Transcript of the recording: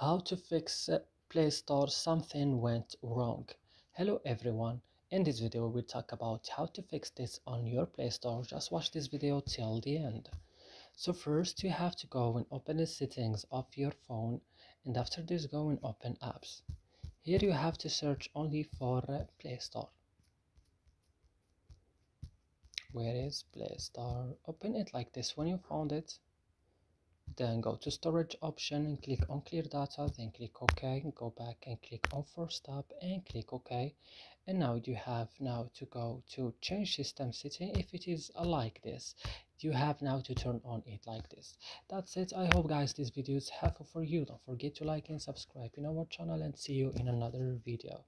How to fix Play Store something went wrong. Hello everyone. In this video we'll talk about how to fix this on your Play Store. Just watch this video till the end. So first you have to go and open the settings of your phone and after this go and open apps. Here you have to search only for Play Store. Where is Play Store? Open it like this when you found it then go to storage option and click on clear data then click ok go back and click on force stop and click ok. And now you have now to go to change system setting if it is uh, like this. You have now to turn on it like this. That's it. I hope guys this video is helpful for you. Don't forget to like and subscribe in our channel and see you in another video